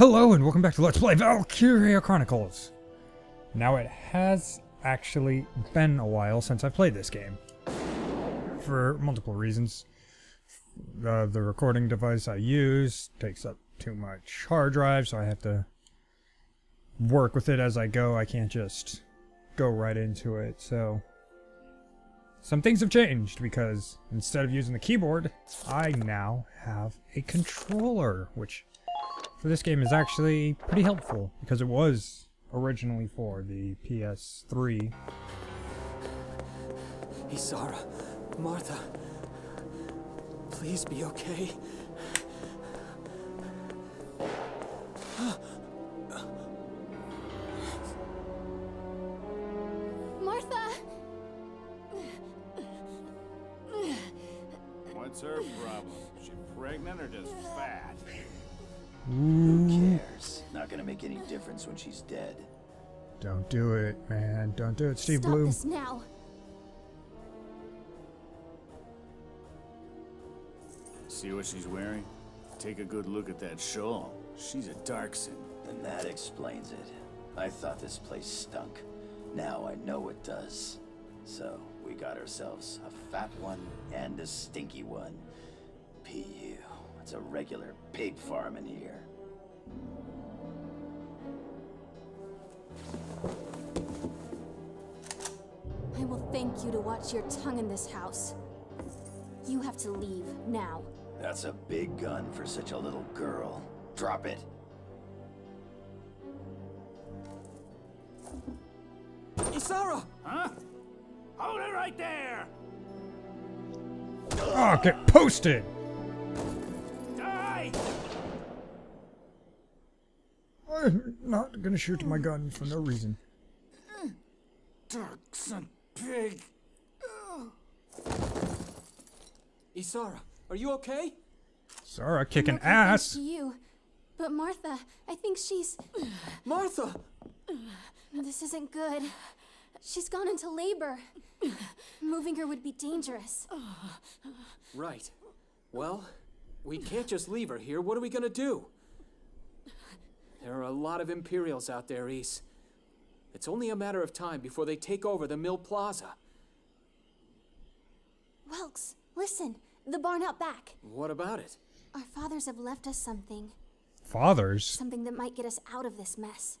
Hello and welcome back to Let's Play Valkyria Chronicles. Now it has actually been a while since I've played this game. For multiple reasons. The recording device I use takes up too much hard drive, so I have to work with it as I go. I can't just go right into it, so... Some things have changed because instead of using the keyboard, I now have a controller, which for this game is actually pretty helpful because it was originally for the PS3. Isara, Martha, please be okay. Gonna make any difference when she's dead. Don't do it, man. Don't do it, Steve Stop Blue. this now. See what she's wearing? Take a good look at that shawl. She's a Darcsen. Then that explains it. I thought this place stunk. Now I know it does. So, we got ourselves a fat one and a stinky one. PU. It's a regular pig farm in here. You to watch your tongue in this house. You have to leave now. That's a big gun for such a little girl. Drop it. Isara! Huh? Hold it right there! Oh, get posted! Die! I'm not gonna shoot my gun for no reason. Darcsen pig! Isara, are you okay? Sarah kicking Okay, thanks ass. to you. But Martha, I think she's... Martha! This isn't good. She's gone into labor. Moving her would be dangerous. Right. Well, we can't just leave her here. What are we gonna do? There are a lot of Imperials out there, Ys. It's only a matter of time before they take over the Mill Plaza. Welks, listen. The barn out back. What about it? Our fathers have left us something. Fathers. Something that might get us out of this mess.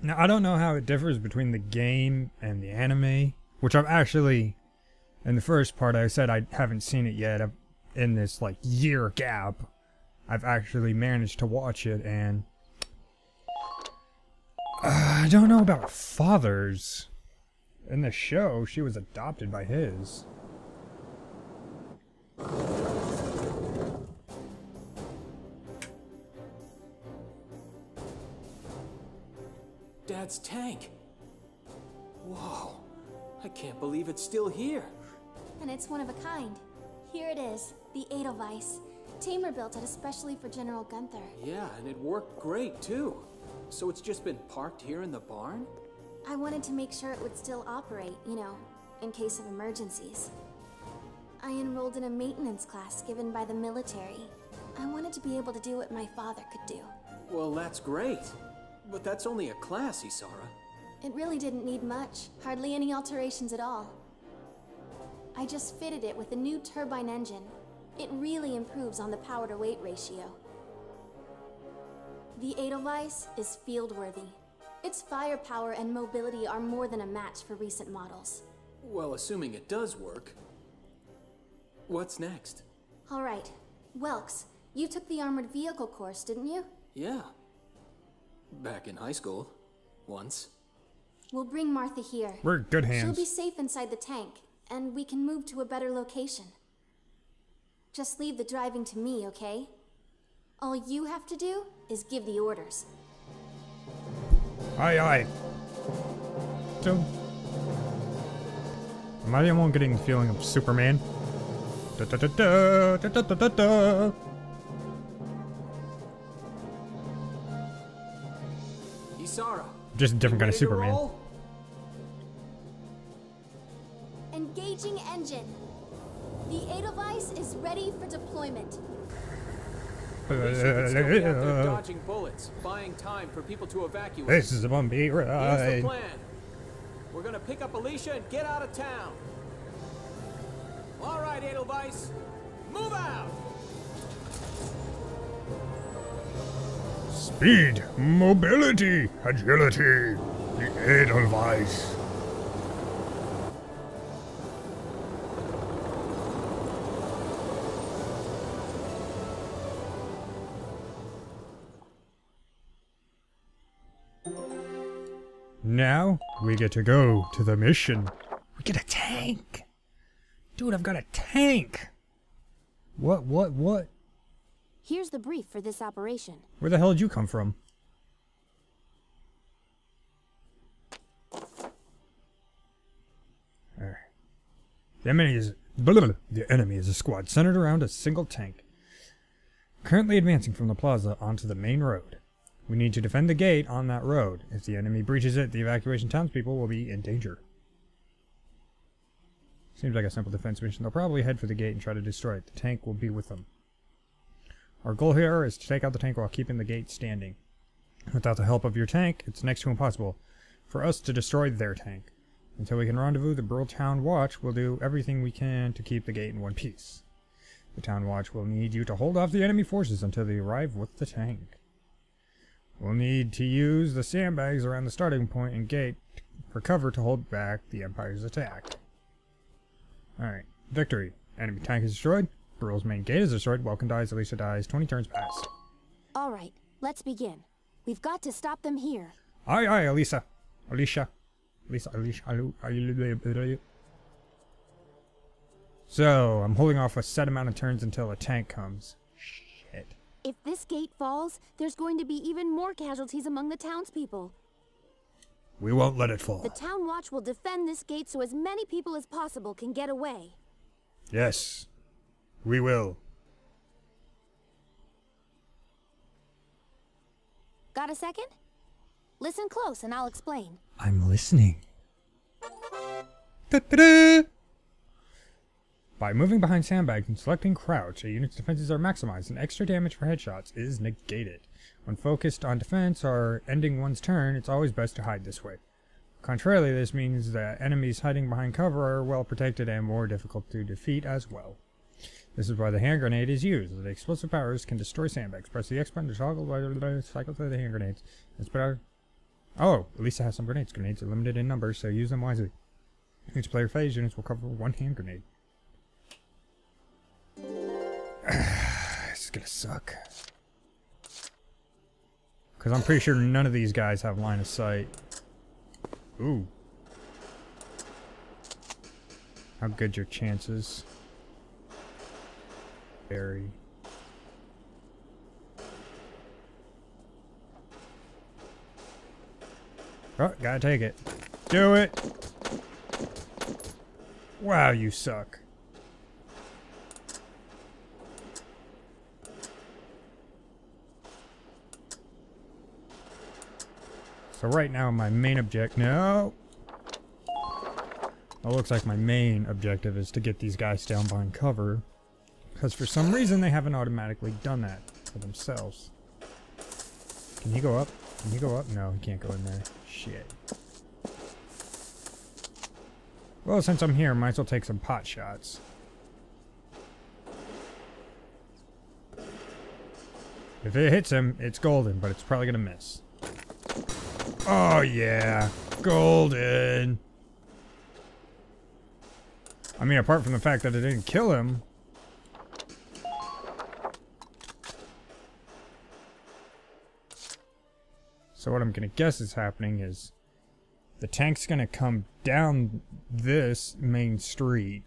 Now, I don't know how it differs between the game and the anime, which I've actually, in the first part, I said I haven't seen it yet. I've, in this like year gap, I've actually managed to watch it, and uh, I don't know about fathers. In the show, she was adopted by his. Dad's tank. Whoa. I can't believe it's still here. And it's one of a kind. Here it is, the Edelweiss. Tamer built it especially for General Gunther. Yeah, and it worked great, too. So it's just been parked here in the barn? I wanted to make sure it would still operate, you know, in case of emergencies. I enrolled in a maintenance class given by the military. I wanted to be able to do what my father could do. Well, that's great. But that's only a class, Isara. It really didn't need much, hardly any alterations at all. I just fitted it with a new turbine engine. It really improves on the power to weight ratio. The Edelweiss is field worthy. Its firepower and mobility are more than a match for recent models. Well, assuming it does work. What's next? All right, Welks, you took the armored vehicle course, didn't you? Yeah. Back in high school. Once. We'll bring Martha here. We're good hands. She'll be safe inside the tank, and we can move to a better location. Just leave the driving to me, okay? All you have to do is give the orders. Aye, aye. So, am I the only one getting the feeling of Superman? Da da da da da da da da da. Isara. Just a different kind of Superman. roll? Ready for deployment. Alicia can still be uh, out there uh, dodging bullets, buying time for people to evacuate. This is a bumpy ride. Here's the uh, plan. We're gonna pick up Alicia and get out of town. All right, Edelweiss, move out. Speed, mobility, agility. The Edelweiss. Now we get to go to the mission. We get a tank. Dude, I've got a tank. What, what, what? Here's the brief for this operation. Where the hell did you come from? The enemy is blah, blah, blah. the enemy is a squad centered around a single tank. Currently advancing from the plaza onto the main road. We need to defend the gate on that road. If the enemy breaches it, the evacuation townspeople will be in danger. Seems like a simple defense mission. They'll probably head for the gate and try to destroy it. The tank will be with them. Our goal here is to take out the tank while keeping the gate standing. Without the help of your tank, it's next to impossible for us to destroy their tank. Until we can rendezvous, the Bruhl Town Watch will do everything we can to keep the gate in one piece. The Town Watch will need you to hold off the enemy forces until they arrive with the tank. We'll need to use the sandbags around the starting point and gate for cover to hold back the Empire's attack. Alright, victory. Enemy tank is destroyed. Bruhl's main gate is destroyed. Welkin dies, Alicia dies. 20 turns passed. All right, let's begin. We've got to stop them here. Aye, aye. Alicia. Alicia, Alicia, Alu- Alu- So, I'm holding off a set amount of turns until a tank comes. Shit. If this gate falls, there's going to be even more casualties among the townspeople. We won't let it fall. The town watch will defend this gate so as many people as possible can get away. Yes. We will. Got a second? Listen close and I'll explain. I'm listening. Da-da-da! By moving behind sandbags and selecting crouch, a unit's defenses are maximized and extra damage for headshots is negated. When focused on defense or ending one's turn, it's always best to hide this way. Contrarily, this means that enemies hiding behind cover are well protected and more difficult to defeat as well. This is why the hand grenade is used. The explosive powers can destroy sandbags. Press the X button to toggle cycle through the hand grenades. It's better. Oh, Elisa has some grenades. Grenades are limited in number, so use them wisely. Each player phase units will cover one hand grenade. this is gonna suck. Because I'm pretty sure none of these guys have line of sight. Ooh. How good your chances? Very. Oh, gotta take it. Do it! Wow, you suck. So right now my main object no. It looks like my main objective is to get these guys down behind cover. Because for some reason they haven't automatically done that for themselves. Can he go up? Can he go up? No, he can't go in there. Shit. Well, since I'm here, might as well take some pot shots. If it hits him, it's golden, but it's probably gonna miss. Oh yeah, golden. I mean, apart from the fact that it didn't kill him. So what I'm gonna guess is happening is the tank's gonna come down this main street.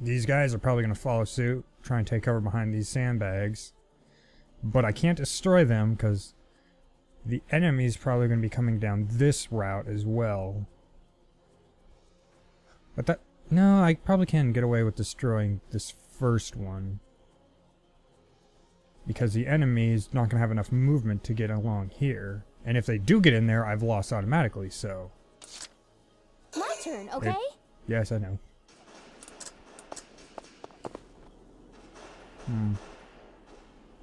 These guys are probably gonna follow suit, try and take cover behind these sandbags. But I can't destroy them because the enemy is probably going to be coming down this route as well. But that... No, I probably can get away with destroying this first one. Because the enemy is not going to have enough movement to get along here. And if they do get in there, I've lost automatically, so... My turn, okay? Yes, I know. Hmm.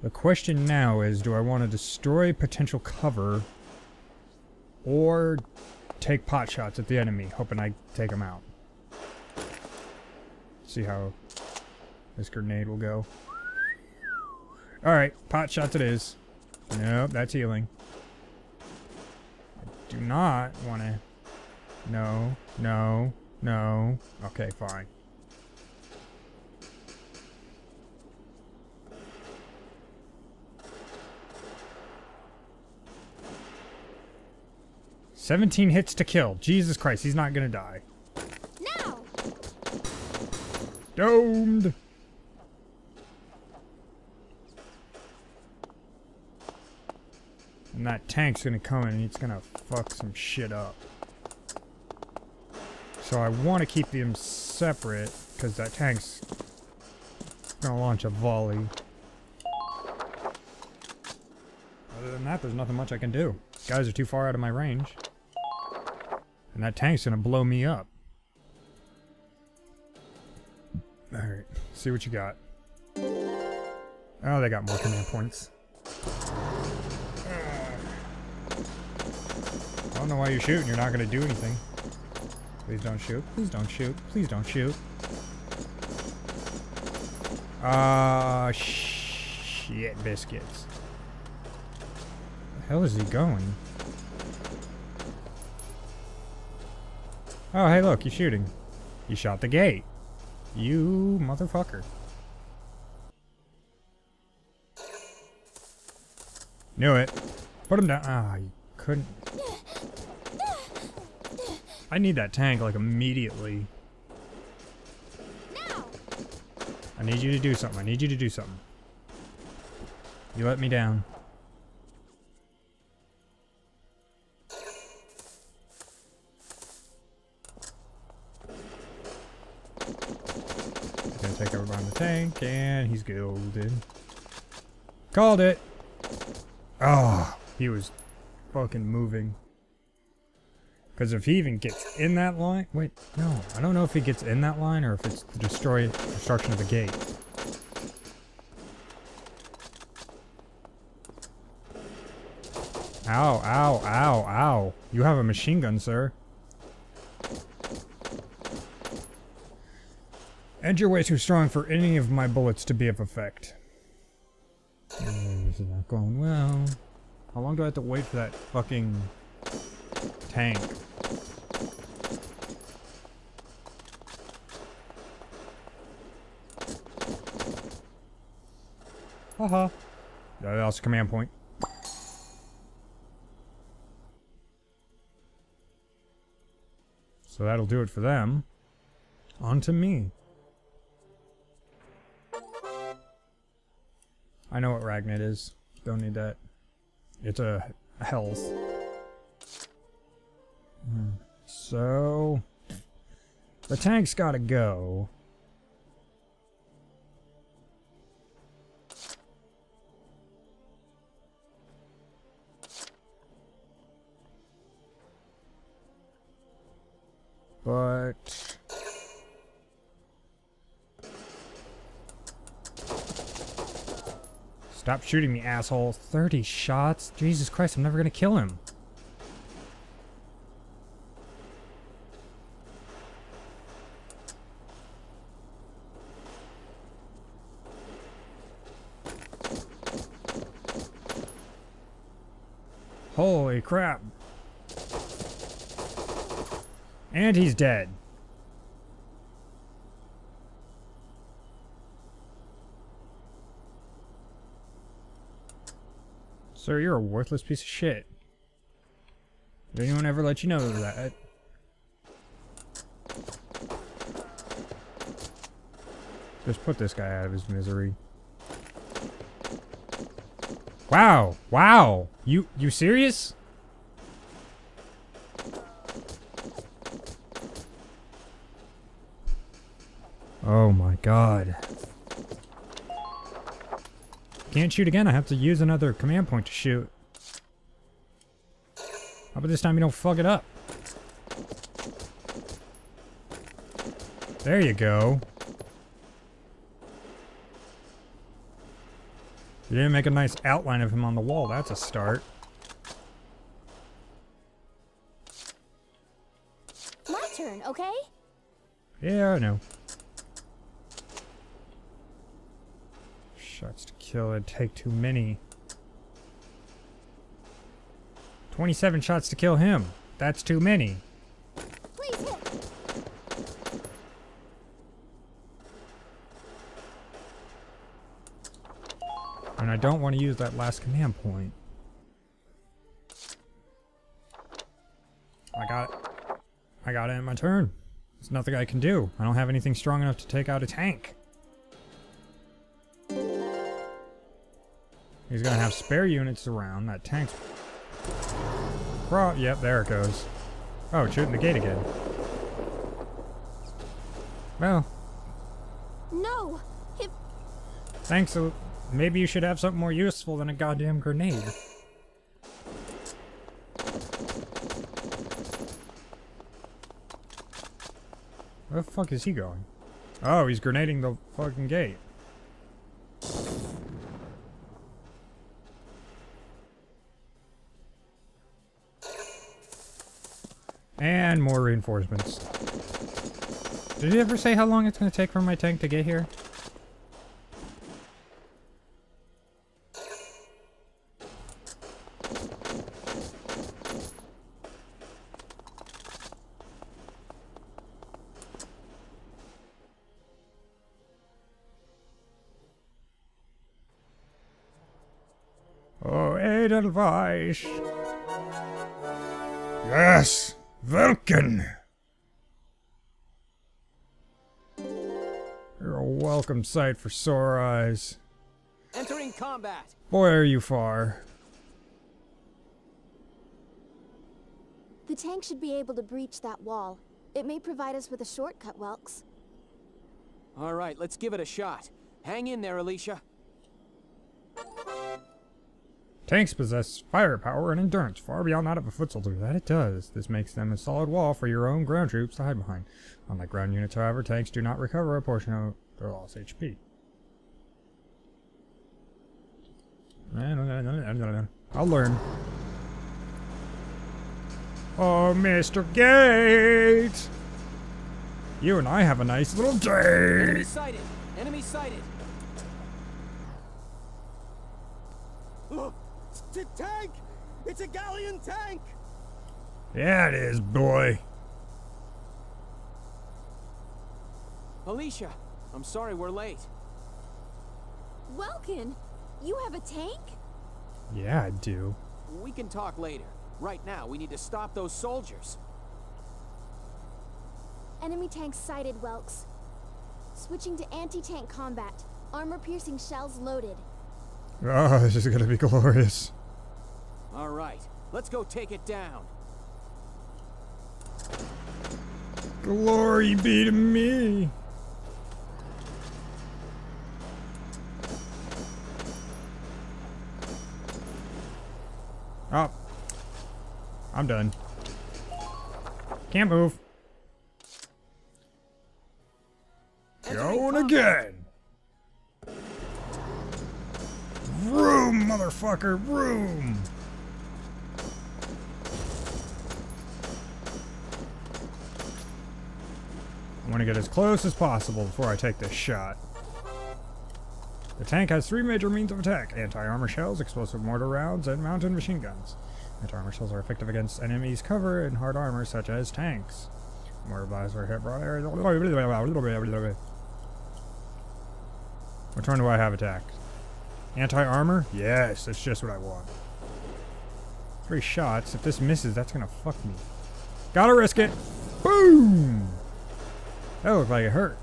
The question now is, do I want to destroy potential cover or take pot shots at the enemy, hoping I take them out? See how this grenade will go. Alright, pot shots it is. Nope, that's healing. I do not want to... No, no, no. Okay, fine. Seventeen hits to kill. Jesus Christ, he's not gonna die. Now! Domed! And that tank's gonna come in and it's gonna fuck some shit up. So I want to keep them separate, because that tank's gonna launch a volley. Other than that, there's nothing much I can do. Guys are too far out of my range. And that tank's gonna blow me up. Alright, see what you got. Oh, they got more command points. I don't know why you're shooting, you're not gonna do anything. Please don't shoot, please don't shoot, please don't shoot. Ah, uh, shit biscuits. The hell is he going? Oh, hey look, he's shooting. He shot the gate. You motherfucker. Knew it. Put him down. Ah, you couldn't. I need that tank, like, immediately. I need you to do something. I need you to do something. You let me down. And he's golden. Called it! Oh, he was fucking moving. Because if he even gets in that line... Wait, no. I don't know if he gets in that line or if it's the destroy, destruction of the gate. Ow, ow, ow, ow. You have a machine gun, sir. And you're way too strong for any of my bullets to be of effect. this is not going well. How long do I have to wait for that fucking tank? Haha. That was a command point. So that'll do it for them. On to me. I know what Ragnaid is. Don't need that. It's a health. Hmm. So... The tank's gotta go. But... Stop shooting me, asshole. 30 shots? Jesus Christ, I'm never gonna kill him. Holy crap. And he's dead. Sir, you're a worthless piece of shit. Did anyone ever let you know that? Just put this guy out of his misery. Wow! Wow! You you serious? Oh my god. Can't shoot again, I have to use another command point to shoot. How about this time you don't fuck it up? There you go. You didn't make a nice outline of him on the wall. That's a start. My turn, okay? Yeah, I know. Shots to kill. It'd take too many. 27 shots to kill him. That's too many. Please hit. And I don't want to use that last command point. I got it. I got it in my turn. There's nothing I can do. I don't have anything strong enough to take out a tank. He's gonna have spare units around. That tank's... Bro, yep, there it goes. Oh, it's shooting the gate again. Well, No! If thanks. Uh, maybe you should have something more useful than a goddamn grenade. Where the fuck is he going? Oh, he's grenading the fucking gate. More reinforcements. Did he ever say how long it's going to take for my tank to get here? Oh. Yes, Welkin. You're a welcome sight for sore eyes. Entering combat. Boy, are you far. the tank should be able to breach that wall, it may provide us with a shortcut, Welks. All right, let's give it a shot. Hang in there, Alicia. Tanks possess firepower and endurance far beyond that of a foot soldier. That it does. This makes them a solid wall for your own ground troops to hide behind. Unlike ground units, however, tanks do not recover a portion of their lost HP. I'll learn. Oh, Mr. Gates! You and I have a nice little Enemy date! sighted. Enemy sighted. Look, it's a tank! It's a Gallian tank! Yeah, it is, boy. Alicia, I'm sorry we're late. Welkin, you have a tank? Yeah, I do. We can talk later. Right now, we need to stop those soldiers. Enemy tank sighted, Welks. Switching to anti-tank combat. Armor-piercing shells loaded. Oh, this is gonna be glorious. All right, let's go take it down. Glory be to me. Oh. I'm done. Can't move. Going again. Room, motherfucker, room. Want to get as close as possible before I take this shot. The tank has three major means of attack anti-armor shells, explosive mortar rounds, and mounted machine guns. Anti-armor shells are effective against enemies' cover and hard armor, such as tanks. Mortar blasts are hit broad areas. Which one do I have attacked? Anti-armor? Yes, that's just what I want. Three shots. If this misses, that's gonna fuck me. Gotta risk it. Boom! That if I get hurt.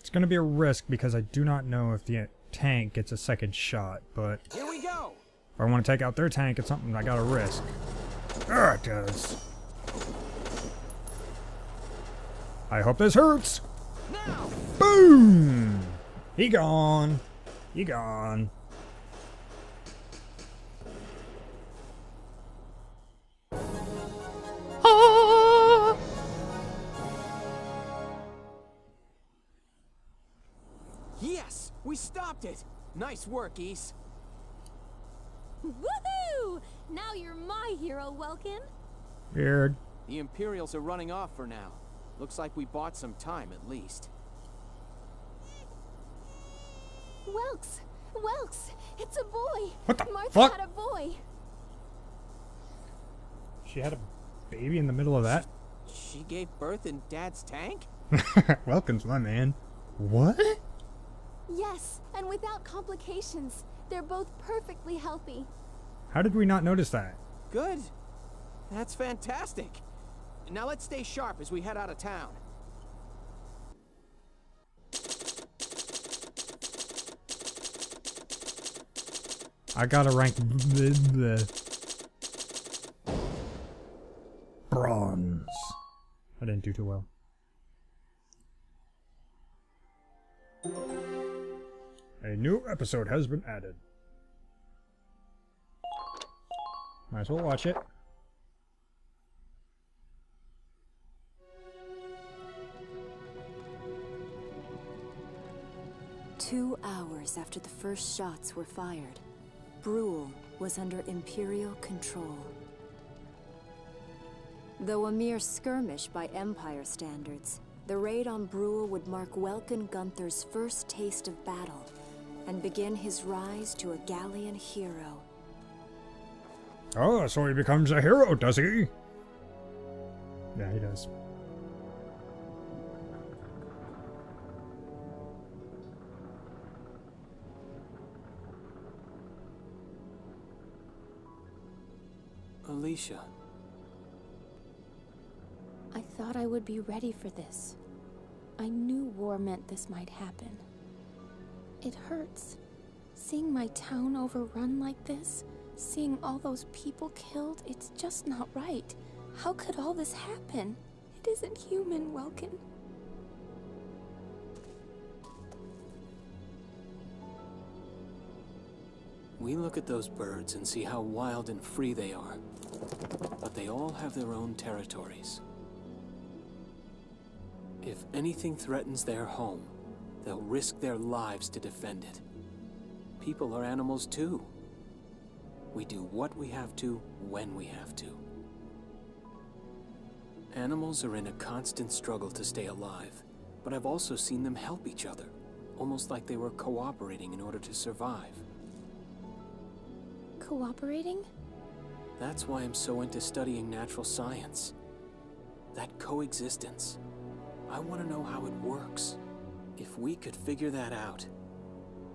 It's gonna be a risk because I do not know if the tank gets a second shot, but. If I want to take out their tank, it's something I gotta risk. Ah, it does. I hope this hurts. Now! Boom! He gone. He gone. Yes! We stopped it! Nice work, East. Woohoo! Now you're my hero, Welkin. Weird. The Imperials are running off for now. Looks like we bought some time at least. Welks! Welks! It's a boy! What the Martha fuck? had a boy! She had a baby in the middle of that? She gave birth in Dad's tank? Welcome's my man. What? Yes, and without complications. They're both perfectly healthy. How did we not notice that? Good. That's fantastic. Now let's stay sharp as we head out of town. I gotta rank bronze. I didn't do too well. A new episode has been added. Might as well watch it. Two hours after the first shots were fired, Bruhl was under Imperial control. Though a mere skirmish by Empire standards, the raid on Bruhl would mark Welkin Gunther's first taste of battle and begin his rise to a Gallian hero. Oh, so he becomes a hero, does he? Yeah, he does. Alicia. I thought I would be ready for this. I knew war meant this might happen. It hurts. Seeing my town overrun like this, seeing all those people killed, it's just not right. How could all this happen? It isn't human, Welkin. We look at those birds and see how wild and free they are. But they all have their own territories. If anything threatens their home, they'll risk their lives to defend it. People are animals too. We do what we have to, when we have to. Animals are in a constant struggle to stay alive, but I've also seen them help each other, almost like they were cooperating in order to survive. Cooperating? That's why I'm so into studying natural science. That coexistence. I want to know how it works. If we could figure that out,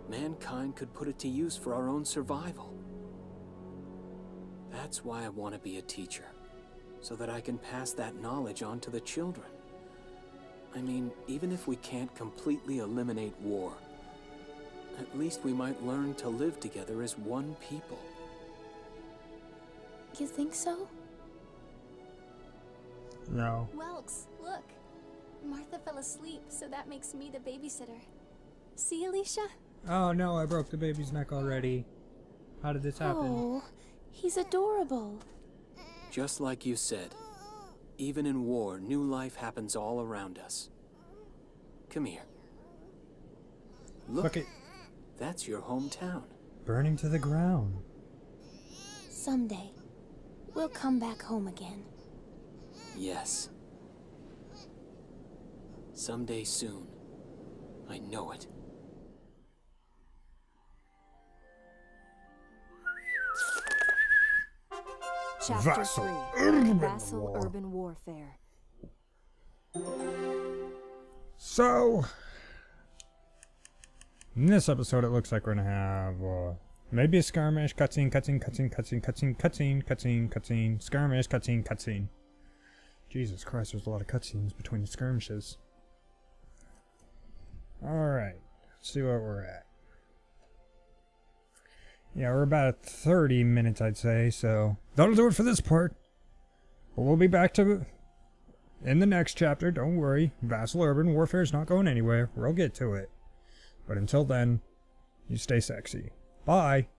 mankind could put it to use for our own survival. That's why I want to be a teacher, so that I can pass that knowledge on to the children. I mean, even if we can't completely eliminate war, at least we might learn to live together as one people. You think so? No. Welks, look. Martha fell asleep, so that makes me the babysitter. See, Alicia? Oh no, I broke the baby's neck already. How did this happen? Oh, he's adorable. Just like you said, even in war, new life happens all around us. Come here. Look, Look it that's your hometown. burning to the ground. Someday, we'll come back home again. Yes. Someday soon. I know it. Chapter Vasel 3 urban Vasel war. Urban Warfare. So, in this episode, it looks like we're gonna have uh, maybe a skirmish, cutscene, cutscene, cutscene, cutscene, cutscene, cutscene, cutscene, cutscene, skirmish, cutscene, cutscene. Jesus Christ, there's a lot of cutscenes between the skirmishes. Alright, let's see where we're at. Yeah, we're about 30 minutes, I'd say, so that'll do it for this part. But we'll be back to in the next chapter. Don't worry. Vasel Urban Warfare is not going anywhere. We'll get to it. But until then, you stay sexy. Bye.